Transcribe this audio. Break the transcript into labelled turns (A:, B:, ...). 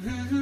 A: Mm-hmm.